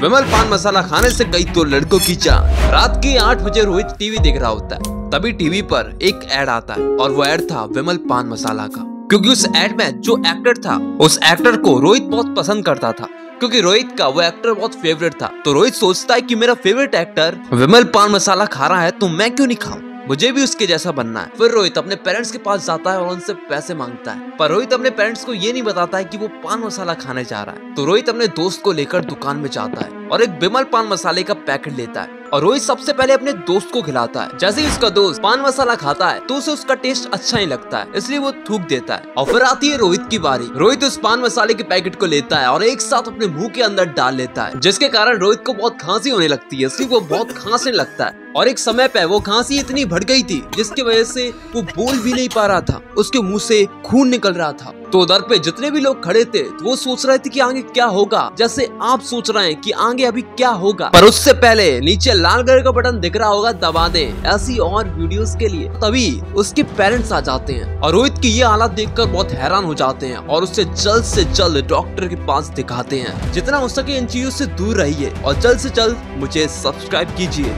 विमल पान मसाला खाने से गई तो लड़कों की चाह रात के आठ बजे रोहित टीवी देख रहा होता है। तभी टीवी पर एक एड आता है और वो एड था विमल पान मसाला का। क्योंकि उस एड में जो एक्टर था, उस एक्टर को रोहित बहुत पसंद करता था। क्योंकि रोहित का वो एक्टर बहुत फेवरेट था। तो रोहित सोचता है कि मेरा फेवरेट एक्टर विमल पान मसाला खा रहा है तो मैं क्यों नहीं खाऊं? मुझे भी उसके जैसा बनना है। फिर रोहित अपने पेरेंट्स के पास जाता है और उनसे पैसे माँगता है। पर रोहित अपने पेरेंट्स को ये नहीं बताता है कि वो पान मसाला खाने जा रहा है। तो रोहित अपने दोस्त को लेकर दुकान में जाता है और एक बिमल पान मसाले का पैकेट लेता है। और रोहित सबसे पहले अपने दोस्त को खिलाता है। जैसे ही उसका दोस्त पान मसाला खाता है तो उसे उसका टेस्ट अच्छा ही लगता है, इसलिए वो थूक देता है। और फिर आती है रोहित की बारी। रोहित उस पान मसाले के पैकेट को लेता है और एक साथ अपने मुँह के अंदर डाल लेता है, जिसके कारण रोहित को बहुत खांसी होने लगती है, इसलिए वो बहुत खांसने लगता है। और एक समय पे वो खांसी इतनी भड़ गई थी, जिसकी वजह से वो बोल भी नहीं पा रहा था, उसके मुँह से खून निकल रहा था। तो उधर पे जितने भी लोग खड़े थे तो वो सोच रहे थे कि आगे क्या होगा, जैसे आप सोच रहे हैं कि आगे अभी क्या होगा। पर उससे पहले नीचे लाल कलर का बटन दिख रहा होगा, दबा दे। ऐसी और वीडियोस के लिए तभी उसके पेरेंट्स आ जाते हैं और रोहित की ये हालत देखकर बहुत हैरान हो जाते हैं और उससे जल्द से जल्द डॉक्टर के पास दिखाते हैं। जितना हो सके इन चीज़ों से दूर रहिए और जल्द से जल्द मुझे सब्सक्राइब कीजिए।